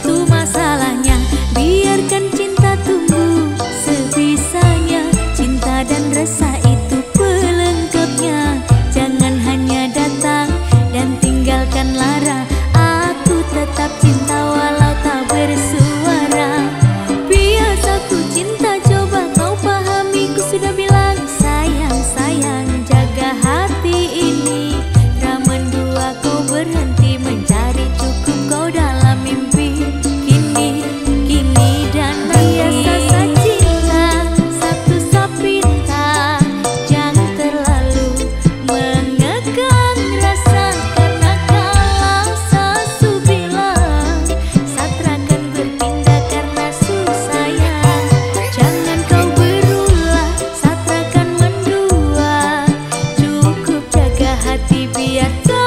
itu masa biar